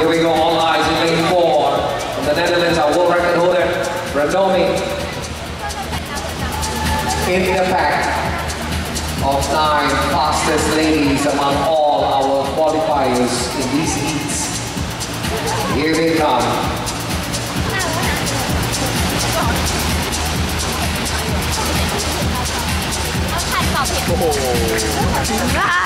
Here we go, all eyes in lane four. From the Netherlands, our world record holder, Ranomi. In the pack of nine fastest ladies among all our qualifiers in these heats. Here they come. Oh.